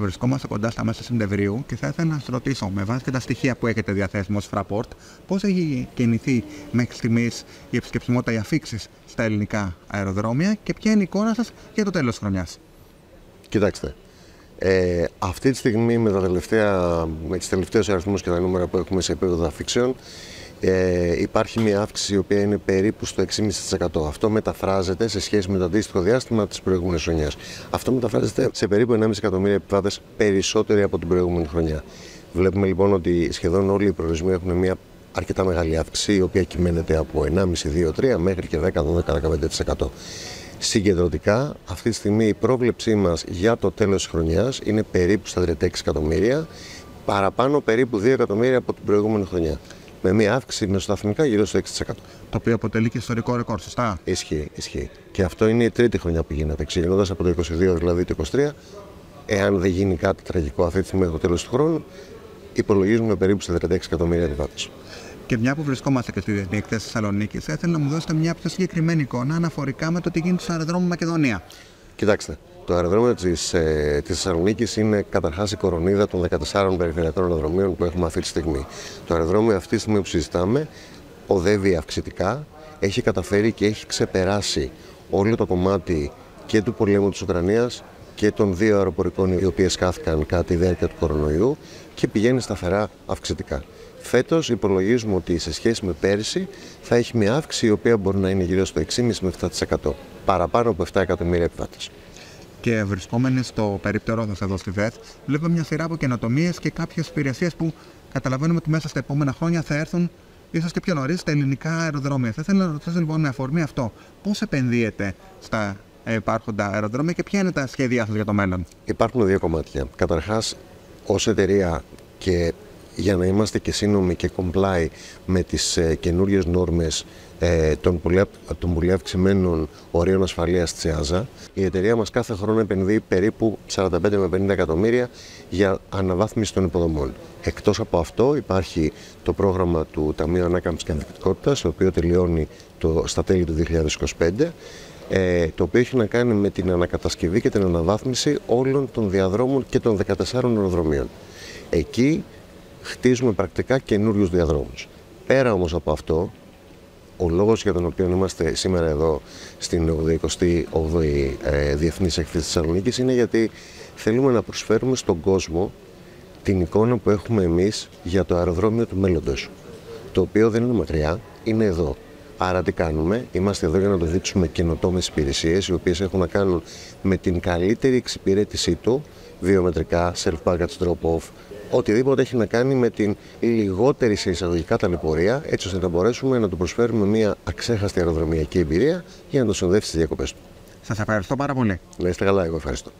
Βρισκόμαστε κοντά στα μέσα Σεπτεμβρίου και θα ήθελα να σας ρωτήσω, με βάση και τα στοιχεία που έχετε διαθέσιμο ως Fraport, πώς έχει κινηθεί μέχρι στιγμής η επισκεψιμότητα, οι αφήξεις στα ελληνικά αεροδρόμια και ποια είναι η εικόνα σας για το τέλος της χρονιάς; Κοιτάξτε, ε, αυτή τη στιγμή με, τα τελευταία, με τις τελευταίους αριθμούς και τα νούμερα που έχουμε σε επίπεδο αφήξεων ε, υπάρχει μια αύξηση η οποία είναι περίπου στο 6,5%. Αυτό μεταφράζεται σε σχέση με το αντίστοιχο διάστημα της προηγούμενης χρονιάς. Αυτό μεταφράζεται σε περίπου 1,5 εκατομμύρια επιβάτες περισσότεροι από την προηγούμενη χρονιά. Βλέπουμε λοιπόν ότι σχεδόν όλοι οι προορισμοί έχουν μια αρκετά μεγάλη αύξηση, η οποία κυμαίνεται από 1,5-2-3 μέχρι και 10-12-15%. Συγκεντρωτικά, αυτή τη στιγμή η πρόβλεψή μας για το τέλος της χρονιάς είναι περίπου στα 36 εκατομμύρια, παραπάνω περίπου 2 εκατομμύρια από την προηγούμενη χρονιά με μια αύξηση μεσοσταθμικά γύρω στο 6%. Το οποίο αποτελεί και ιστορικό ρεκόρ, σωστά; Ισχύει, ισχύει. Και αυτό είναι η τρίτη χρονιά που γίνεται. Ξεκινώντα από το 22 δηλαδή το 23, εάν δεν γίνει κάτι τραγικό αυτή τη στιγμή μέχρι το τέλος του χρόνου, υπολογίζουμε περίπου στα 36 εκατομμύρια επιβάτες. Και μια που βρισκόμαστε και στη Διεθνή Εκθέση Θεσσαλονίκη, θα ήθελα να μου δώσετε μια πιο συγκεκριμένη εικόνα αναφορικά με το τι γίνεται στο αεροδρόμιο Μακεδονία. Κοιτάξτε, το αεροδρόμιο της ε, Θεσσαλονίκης είναι καταρχάς η κορονίδα των 14 περιφερειακών αεροδρομίων που έχουμε αυτή τη στιγμή. Το αεροδρόμιο αυτή τη στιγμή που συζητάμε οδεύει αυξητικά, έχει καταφέρει και έχει ξεπεράσει όλο το κομμάτι και του πολέμου της Ουκρανίας και των δύο αεροπορικών οι οποίες χάθηκαν κατά τη διάρκεια του κορονοϊού και πηγαίνει σταθερά αυξητικά. Φέτος υπολογίζουμε ότι σε σχέση με πέρυσι θα έχει μια αύξηση η οποία μπορεί να είναι γύρω στο 6,5 με 7%. Παραπάνω από 7 εκατομμύρια επιβάτες και βρισκόμενοι στο περίπτερό σας εδώ στη ΒΕΘ, βλέπουμε μια σειρά από καινοτομίες και κάποιες υπηρεσίες που καταλαβαίνουμε ότι μέσα στα επόμενα χρόνια θα έρθουν ίσως και πιο νωρίς στα ελληνικά αεροδρόμια. Θα ήθελα να ρωτήσω λοιπόν με αφορμή αυτό, πώς επενδύετε στα υπάρχοντα αεροδρόμια και ποια είναι τα σχέδιά σας για το μέλλον; Υπάρχουν δύο κομμάτια. Καταρχάς, ως εταιρεία και για να είμαστε και σύνομοι και comply με τις ε, καινούριες νόρμες ε, των, πολύ, των πολύ αυξημένων ορίων ασφαλείας της ΕΑΖΑ. Η εταιρεία μας κάθε χρόνο επενδύει περίπου 45 με 50 εκατομμύρια για αναβάθμιση των υποδομών. Εκτός από αυτό υπάρχει το πρόγραμμα του Ταμείου Ανάκαμψης και Ανθεκτικότητας, το οποίο τελειώνει το, στα τέλη του 2025 ε, το οποίο έχει να κάνει με την ανακατασκευή και την αναβάθμιση όλων των διαδρόμων και των 14 αεροδρομίων. Εκεί χτίζουμε πρακτικά καινούριους διαδρόμους. Πέρα όμως από αυτό, ο λόγος για τον οποίο είμαστε σήμερα εδώ στην 88η ε, Διεθνής Εκθέση Θεσσαλονίκης είναι γιατί θέλουμε να προσφέρουμε στον κόσμο την εικόνα που έχουμε εμείς για το αεροδρόμιο του μέλλοντος. Το οποίο δεν είναι μακριά, είναι εδώ. Άρα τι κάνουμε, είμαστε εδώ για να το δείξουμε καινοτόμες υπηρεσίες, οι οποίες έχουν να κάνουν με την καλύτερη εξυπηρέτησή του, βιομετρικά, self-package drop-off, οτιδήποτε έχει να κάνει με την λιγότερη σε εισαγωγικά ταλαιπωρία, έτσι ώστε να μπορέσουμε να του προσφέρουμε μια αξέχαστη αεροδρομιακή εμπειρία για να το συνοδεύσει στις διακοπές του. Σας ευχαριστώ πάρα πολύ. Να είστε καλά, εγώ ευχαριστώ.